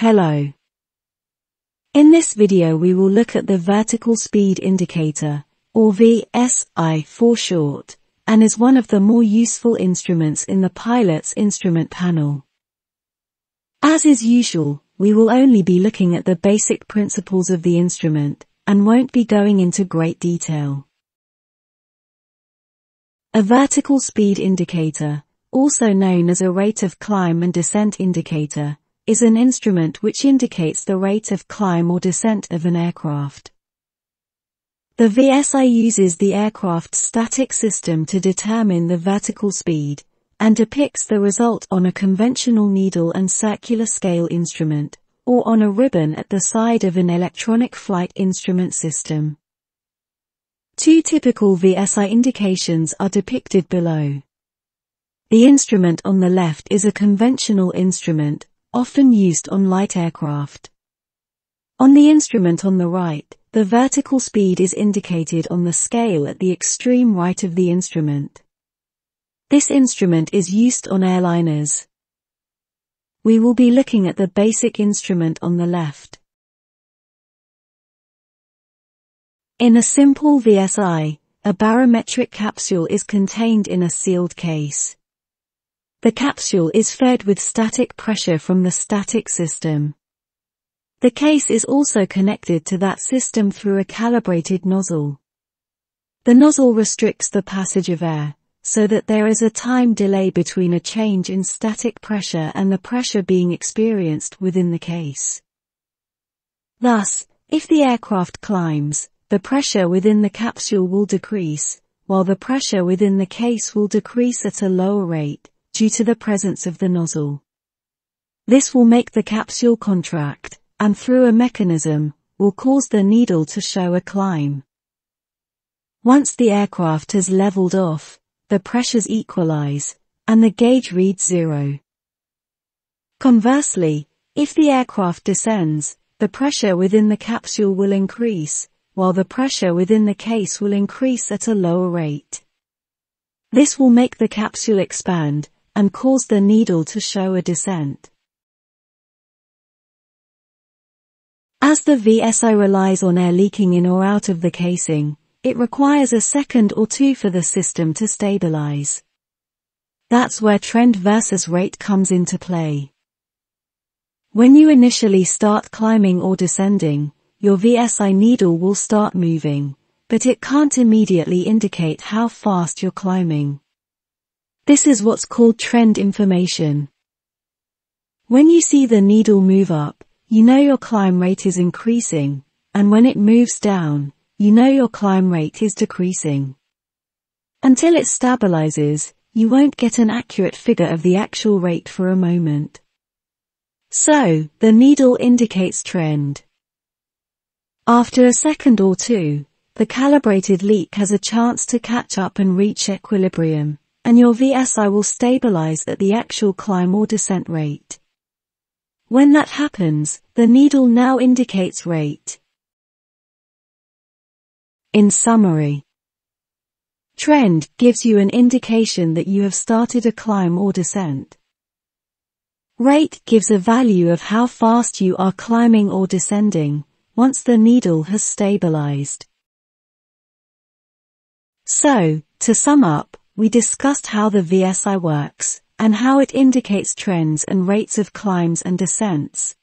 Hello. In this video we will look at the Vertical Speed Indicator, or VSI for short, and is one of the more useful instruments in the pilot's instrument panel. As is usual, we will only be looking at the basic principles of the instrument, and won't be going into great detail. A vertical speed indicator, also known as a rate of climb and descent indicator, is an instrument which indicates the rate of climb or descent of an aircraft. The VSI uses the aircraft's static system to determine the vertical speed, and depicts the result on a conventional needle and circular scale instrument, or on a ribbon at the side of an electronic flight instrument system. Two typical VSI indications are depicted below. The instrument on the left is a conventional instrument, often used on light aircraft. On the instrument on the right, the vertical speed is indicated on the scale at the extreme right of the instrument. This instrument is used on airliners. We will be looking at the basic instrument on the left. In a simple VSI, a barometric capsule is contained in a sealed case. The capsule is fed with static pressure from the static system. The case is also connected to that system through a calibrated nozzle. The nozzle restricts the passage of air, so that there is a time delay between a change in static pressure and the pressure being experienced within the case. Thus, if the aircraft climbs, the pressure within the capsule will decrease, while the pressure within the case will decrease at a lower rate, due to the presence of the nozzle. This will make the capsule contract, and through a mechanism, will cause the needle to show a climb. Once the aircraft has leveled off, the pressures equalize, and the gauge reads zero. Conversely, if the aircraft descends, the pressure within the capsule will increase, while the pressure within the case will increase at a lower rate. This will make the capsule expand, and cause the needle to show a descent. As the VSI relies on air leaking in or out of the casing, it requires a second or two for the system to stabilize. That's where trend versus rate comes into play. When you initially start climbing or descending, your VSI needle will start moving, but it can't immediately indicate how fast you're climbing. This is what's called trend information. When you see the needle move up, you know your climb rate is increasing, and when it moves down, you know your climb rate is decreasing. Until it stabilizes, you won't get an accurate figure of the actual rate for a moment. So, the needle indicates trend. After a second or two, the calibrated leak has a chance to catch up and reach equilibrium and your VSI will stabilize at the actual climb or descent rate. When that happens, the needle now indicates rate. In summary, trend gives you an indication that you have started a climb or descent. Rate gives a value of how fast you are climbing or descending once the needle has stabilized. So, to sum up, we discussed how the VSI works, and how it indicates trends and rates of climbs and descents.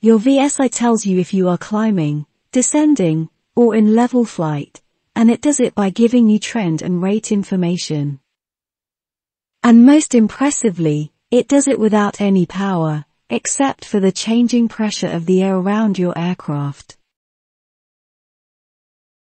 Your VSI tells you if you are climbing, descending, or in level flight, and it does it by giving you trend and rate information. And most impressively, it does it without any power, except for the changing pressure of the air around your aircraft.